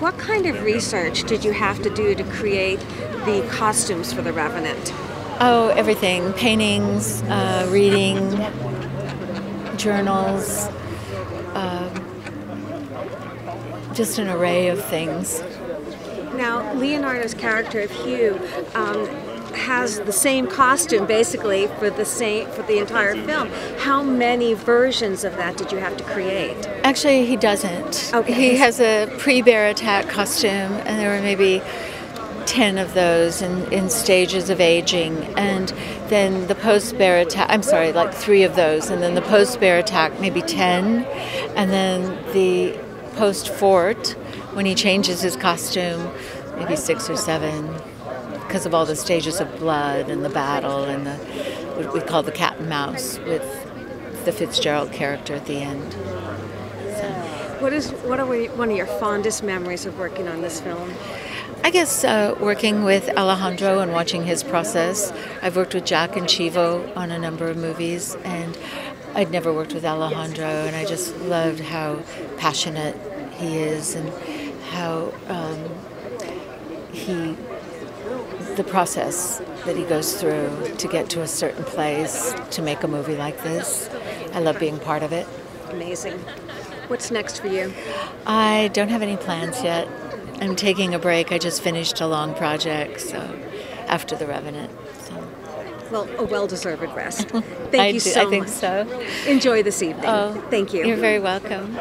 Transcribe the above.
What kind of research did you have to do to create the costumes for the Revenant? Oh, everything paintings, uh, reading, journals, uh, just an array of things. Now, Leonardo's character of Hugh um, has the same costume basically for the same for the entire film. How many versions of that did you have to create? Actually, he doesn't. Okay. He has a pre-bear attack costume, and there were maybe 10 of those in, in stages of aging. And then the post bear attack, I'm sorry, like three of those. And then the post bear attack, maybe 10. And then the post fort, when he changes his costume, maybe six or seven. Because of all the stages of blood and the battle and the what we call the cat and mouse with the Fitzgerald character at the end. What is what are we, one of your fondest memories of working on this film? I guess uh, working with Alejandro and watching his process. I've worked with Jack and Chivo on a number of movies, and I'd never worked with Alejandro, and I just loved how passionate he is and how um, the process that he goes through to get to a certain place to make a movie like this. I love being part of it. Amazing. What's next for you? I don't have any plans yet. I'm taking a break. I just finished a long project, so after The Revenant. So. Well, a well-deserved rest. Thank you do- so I think much. so. Enjoy this evening. Oh, Thank you. You're very welcome.